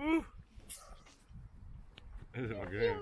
Ooh. This is good.